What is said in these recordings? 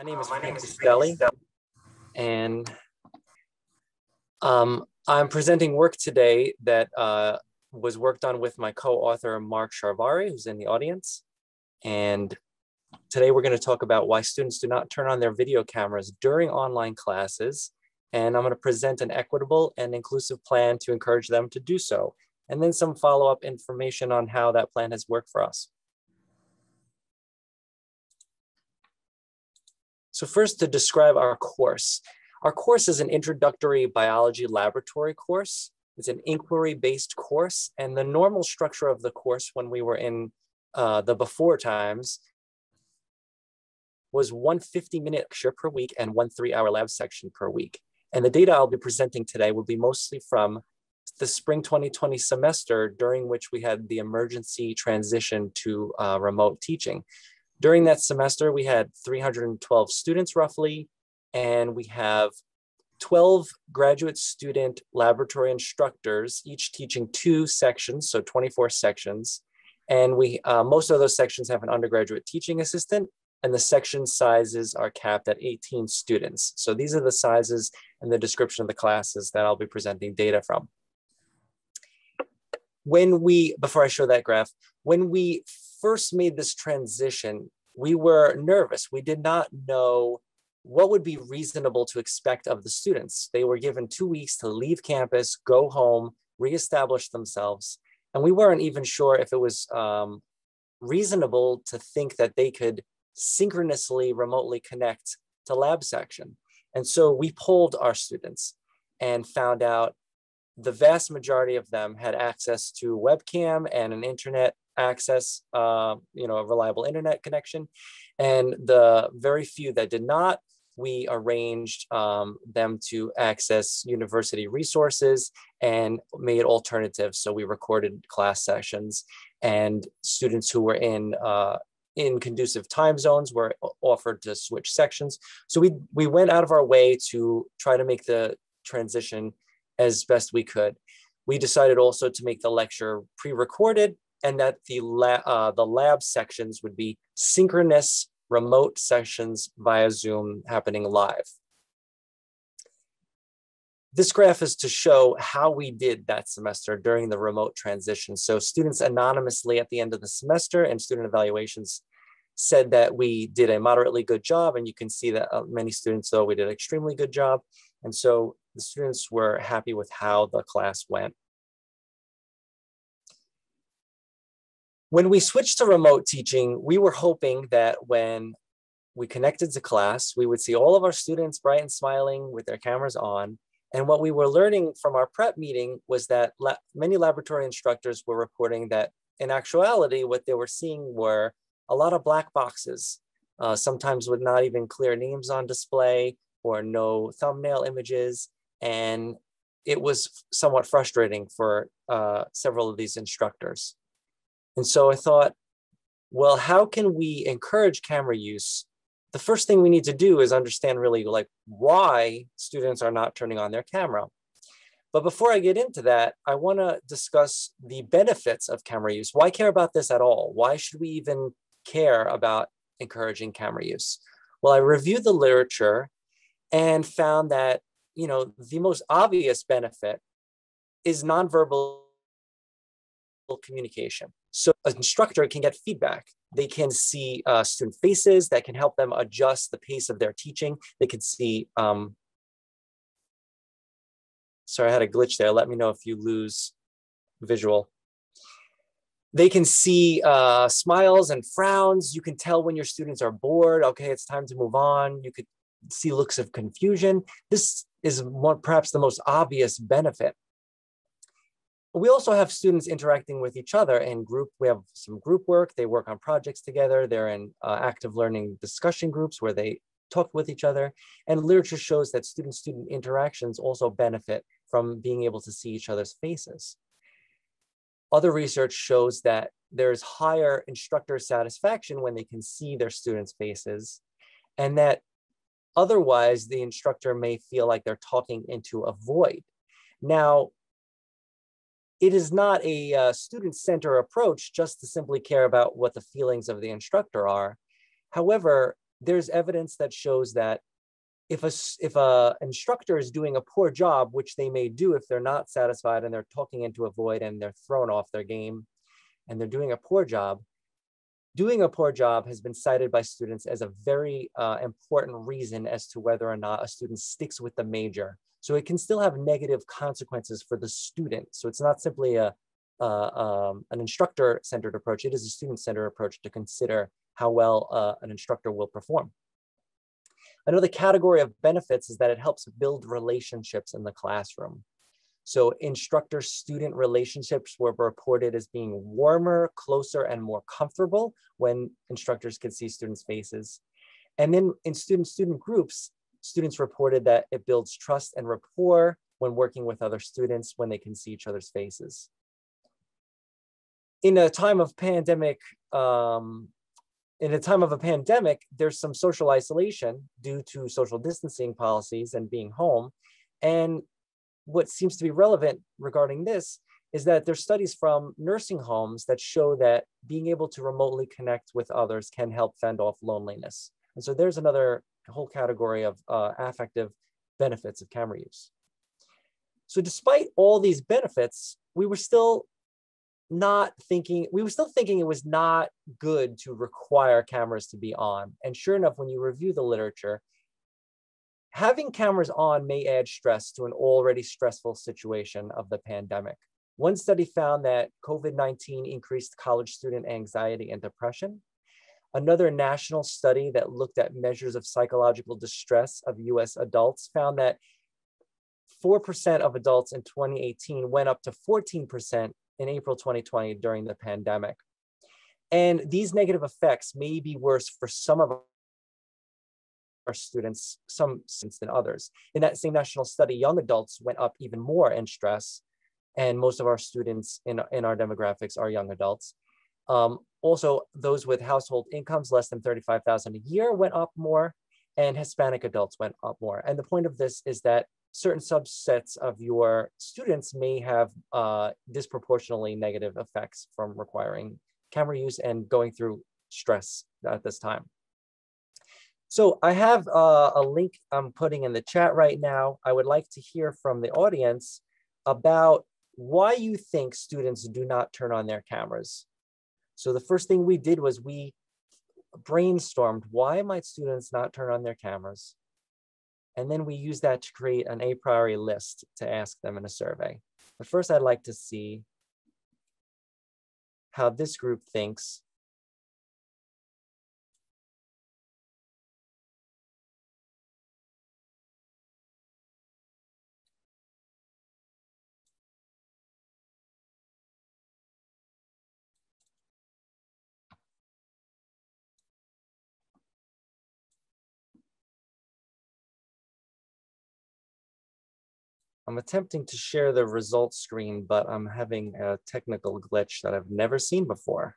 My name is Frank Castelli, and um, I'm presenting work today that uh, was worked on with my co-author, Mark Sarvary, who's in the audience. And today we're going to talk about why students do not turn on their video cameras during online classes. And I'm going to present an equitable and inclusive plan to encourage them to do so. And then some follow-up information on how that plan has worked for us. So first to describe our course. Our course is an introductory biology laboratory course. It's an inquiry-based course. And the normal structure of the course when we were in uh, the before times was one 50-minute lecture per week and one three-hour lab section per week. And the data I'll be presenting today will be mostly from the spring 2020 semester during which we had the emergency transition to uh, remote teaching. During that semester, we had 312 students roughly, and we have 12 graduate student laboratory instructors, each teaching two sections, so 24 sections. And we uh, most of those sections have an undergraduate teaching assistant, and the section sizes are capped at 18 students. So these are the sizes and the description of the classes that I'll be presenting data from. When we, before I show that graph, when we first made this transition, we were nervous. We did not know what would be reasonable to expect of the students. They were given two weeks to leave campus, go home, reestablish themselves. And we weren't even sure if it was um, reasonable to think that they could synchronously remotely connect to lab section. And so we polled our students and found out the vast majority of them had access to webcam and an internet access, uh, you know, a reliable internet connection. And the very few that did not, we arranged um, them to access university resources and made alternatives. So we recorded class sessions and students who were in uh, in conducive time zones were offered to switch sections. So we, we went out of our way to try to make the transition as best we could. We decided also to make the lecture pre-recorded and that the, la uh, the lab sections would be synchronous remote sessions via Zoom happening live. This graph is to show how we did that semester during the remote transition. So students anonymously at the end of the semester and student evaluations said that we did a moderately good job. And you can see that uh, many students, though, we did an extremely good job. And so the students were happy with how the class went. When we switched to remote teaching, we were hoping that when we connected to class, we would see all of our students bright and smiling with their cameras on. And what we were learning from our prep meeting was that la many laboratory instructors were reporting that in actuality, what they were seeing were a lot of black boxes, uh, sometimes with not even clear names on display or no thumbnail images. And it was somewhat frustrating for uh, several of these instructors. And so I thought, well, how can we encourage camera use? The first thing we need to do is understand really like why students are not turning on their camera. But before I get into that, I want to discuss the benefits of camera use. Why care about this at all? Why should we even care about encouraging camera use? Well, I reviewed the literature and found that, you know, the most obvious benefit is nonverbal communication. So an instructor can get feedback. They can see uh, student faces that can help them adjust the pace of their teaching. They can see, um, sorry, I had a glitch there. Let me know if you lose visual. They can see uh, smiles and frowns. You can tell when your students are bored. Okay, it's time to move on. You could see looks of confusion. This is more, perhaps the most obvious benefit we also have students interacting with each other in group. We have some group work. They work on projects together. They're in uh, active learning discussion groups where they talk with each other. And literature shows that student-student interactions also benefit from being able to see each other's faces. Other research shows that there's higher instructor satisfaction when they can see their students' faces and that otherwise the instructor may feel like they're talking into a void. Now, it is not a uh, student-centered approach just to simply care about what the feelings of the instructor are. However, there's evidence that shows that if a if a instructor is doing a poor job, which they may do if they're not satisfied and they're talking into a void and they're thrown off their game, and they're doing a poor job, doing a poor job has been cited by students as a very uh, important reason as to whether or not a student sticks with the major. So it can still have negative consequences for the student. So it's not simply a um, an instructor-centered approach. It is a student-centered approach to consider how well uh, an instructor will perform. Another category of benefits is that it helps build relationships in the classroom. So instructor-student relationships were reported as being warmer, closer, and more comfortable when instructors could see students' faces. And then in student-student groups, students reported that it builds trust and rapport when working with other students when they can see each other's faces. In a time of pandemic um, in a time of a pandemic, there's some social isolation due to social distancing policies and being home. And what seems to be relevant regarding this is that there's studies from nursing homes that show that being able to remotely connect with others can help fend off loneliness. And so there's another whole category of uh, affective benefits of camera use. So despite all these benefits, we were still not thinking, we were still thinking it was not good to require cameras to be on. And sure enough, when you review the literature, having cameras on may add stress to an already stressful situation of the pandemic. One study found that COVID-19 increased college student anxiety and depression. Another national study that looked at measures of psychological distress of US adults found that 4% of adults in 2018 went up to 14% in April 2020 during the pandemic. And these negative effects may be worse for some of our students, some students than others. In that same national study, young adults went up even more in stress, and most of our students in, in our demographics are young adults. Um, also, those with household incomes less than 35,000 a year went up more, and Hispanic adults went up more. And the point of this is that certain subsets of your students may have uh, disproportionately negative effects from requiring camera use and going through stress at this time. So I have uh, a link I'm putting in the chat right now. I would like to hear from the audience about why you think students do not turn on their cameras. So the first thing we did was we brainstormed why might students not turn on their cameras? And then we use that to create an a priori list to ask them in a survey. But first I'd like to see how this group thinks I'm attempting to share the results screen, but I'm having a technical glitch that I've never seen before.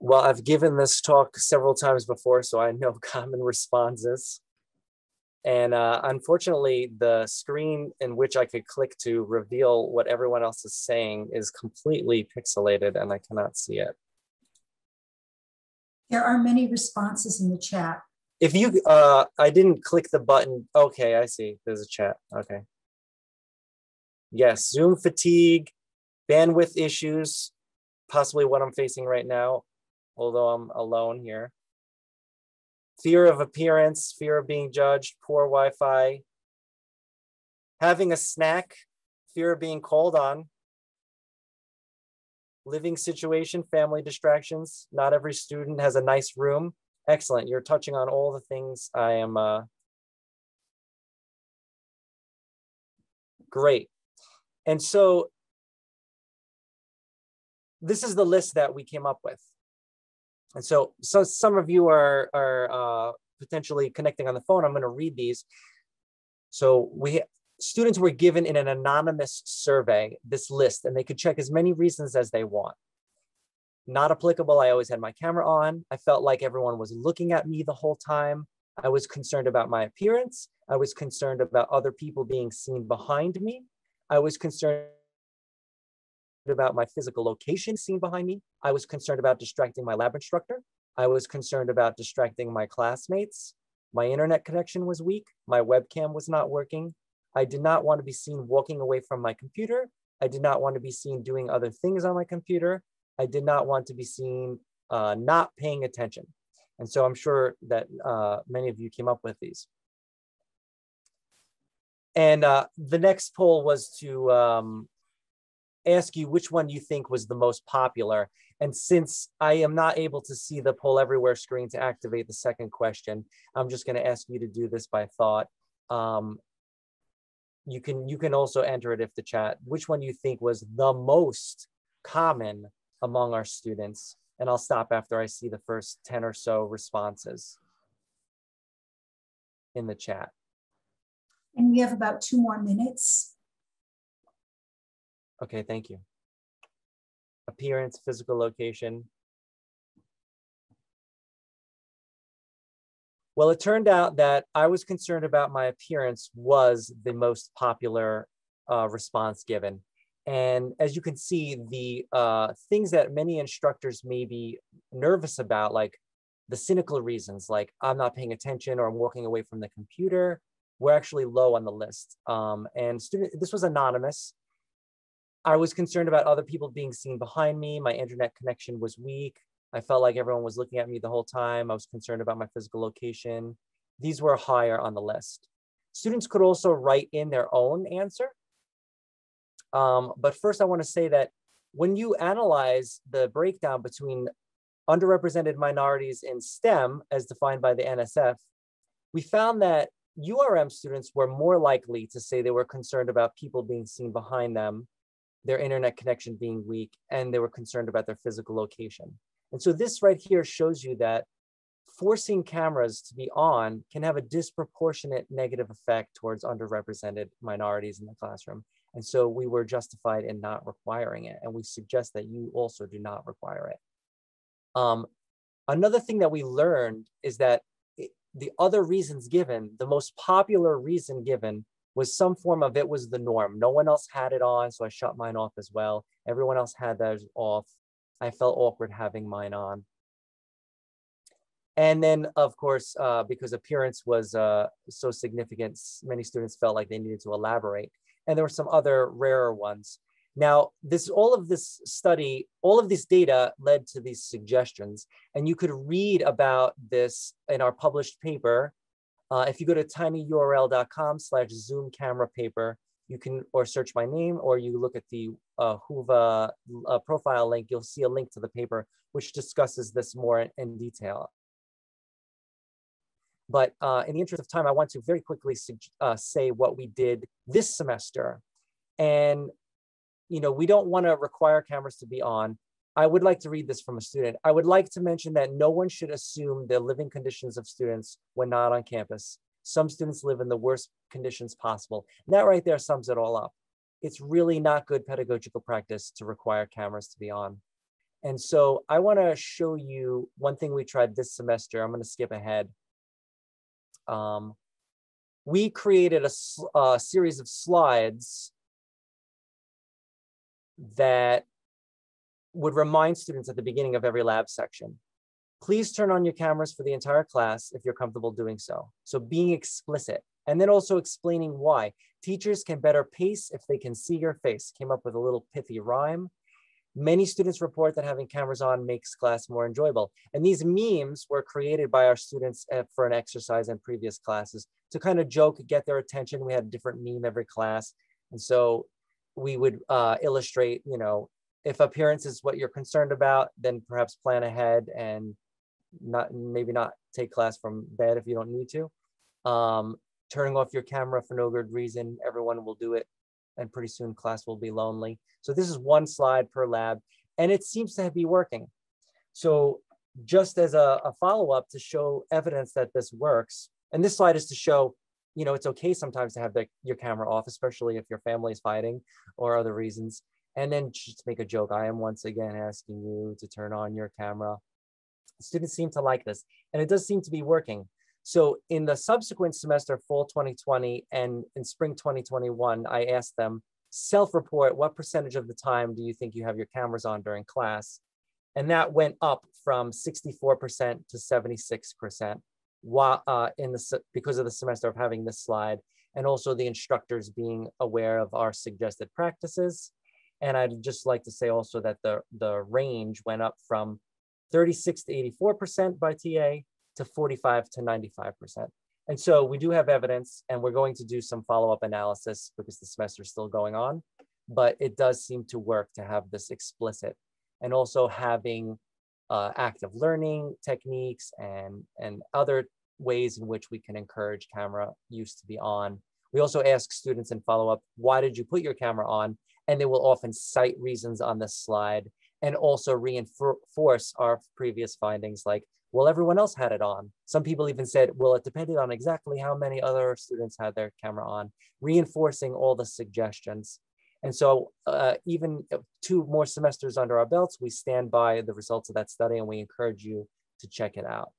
Well, I've given this talk several times before, so I know common responses. And uh, unfortunately, the screen in which I could click to reveal what everyone else is saying is completely pixelated and I cannot see it. There are many responses in the chat. If you, uh, I didn't click the button. Okay, I see. There's a chat. Okay. Yes, Zoom fatigue, bandwidth issues, possibly what I'm facing right now, although I'm alone here fear of appearance, fear of being judged, poor Wi-Fi, having a snack, fear of being called on, living situation, family distractions. Not every student has a nice room. Excellent. You're touching on all the things I am uh, great. And so this is the list that we came up with. And so, so some of you are, are uh, potentially connecting on the phone. I'm going to read these. So we students were given in an anonymous survey this list, and they could check as many reasons as they want. not applicable. I always had my camera on. I felt like everyone was looking at me the whole time. I was concerned about my appearance. I was concerned about other people being seen behind me. I was concerned about my physical location seen behind me. I was concerned about distracting my lab instructor. I was concerned about distracting my classmates. My internet connection was weak. My webcam was not working. I did not want to be seen walking away from my computer. I did not want to be seen doing other things on my computer. I did not want to be seen uh, not paying attention. And so I'm sure that uh, many of you came up with these. And uh, the next poll was to um, ask you which one you think was the most popular. And since I am not able to see the poll everywhere screen to activate the second question, I'm just going to ask you to do this by thought. Um, you can you can also enter it if the chat. Which one you think was the most common among our students? And I'll stop after I see the first 10 or so responses in the chat. And we have about two more minutes. Okay, thank you. Appearance, physical location. Well, it turned out that I was concerned about my appearance was the most popular uh, response given. And as you can see, the uh, things that many instructors may be nervous about, like the cynical reasons, like I'm not paying attention or I'm walking away from the computer, were actually low on the list. Um, and student, this was anonymous. I was concerned about other people being seen behind me. My internet connection was weak. I felt like everyone was looking at me the whole time. I was concerned about my physical location. These were higher on the list. Students could also write in their own answer. Um, but first I wanna say that when you analyze the breakdown between underrepresented minorities in STEM as defined by the NSF, we found that URM students were more likely to say they were concerned about people being seen behind them their internet connection being weak, and they were concerned about their physical location. And so this right here shows you that forcing cameras to be on can have a disproportionate negative effect towards underrepresented minorities in the classroom. And so we were justified in not requiring it. And we suggest that you also do not require it. Um, another thing that we learned is that the other reasons given, the most popular reason given was some form of it was the norm. No one else had it on, so I shut mine off as well. Everyone else had theirs off. I felt awkward having mine on. And then, of course, uh, because appearance was uh, so significant, many students felt like they needed to elaborate. And there were some other rarer ones. Now, this all of this study, all of this data led to these suggestions. And you could read about this in our published paper uh, if you go to tinyurl.com slash zoom camera paper, you can or search my name or you look at the uh, Whova uh, profile link, you'll see a link to the paper which discusses this more in, in detail. But uh, in the interest of time, I want to very quickly uh, say what we did this semester. And you know, we don't want to require cameras to be on, I would like to read this from a student. I would like to mention that no one should assume the living conditions of students when not on campus. Some students live in the worst conditions possible. And that right there sums it all up. It's really not good pedagogical practice to require cameras to be on. And so I want to show you one thing we tried this semester. I'm going to skip ahead. Um, we created a, a series of slides that would remind students at the beginning of every lab section, please turn on your cameras for the entire class if you're comfortable doing so. So being explicit and then also explaining why. Teachers can better pace if they can see your face. Came up with a little pithy rhyme. Many students report that having cameras on makes class more enjoyable. And these memes were created by our students uh, for an exercise in previous classes to kind of joke, get their attention. We had a different meme every class. And so we would uh, illustrate, you know, if appearance is what you're concerned about, then perhaps plan ahead and not maybe not take class from bed if you don't need to. Um, turning off your camera for no good reason, everyone will do it and pretty soon class will be lonely. So this is one slide per lab and it seems to be working. So just as a, a follow-up to show evidence that this works, and this slide is to show, you know, it's okay sometimes to have the, your camera off, especially if your family is fighting or other reasons. And then just to make a joke, I am once again asking you to turn on your camera. Students seem to like this, and it does seem to be working. So in the subsequent semester, fall 2020 and in spring 2021, I asked them, self-report, what percentage of the time do you think you have your cameras on during class? And that went up from 64% to 76% while, uh, in the, because of the semester of having this slide and also the instructors being aware of our suggested practices. And I'd just like to say also that the, the range went up from 36 to 84% by TA to 45 to 95%. And so we do have evidence and we're going to do some follow-up analysis because the semester is still going on, but it does seem to work to have this explicit and also having uh, active learning techniques and, and other ways in which we can encourage camera use to be on. We also ask students in follow-up, why did you put your camera on? And they will often cite reasons on this slide and also reinforce our previous findings like, well, everyone else had it on. Some people even said, well, it depended on exactly how many other students had their camera on, reinforcing all the suggestions. And so uh, even two more semesters under our belts, we stand by the results of that study and we encourage you to check it out.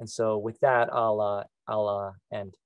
And so with that, I'll, uh, I'll uh, end.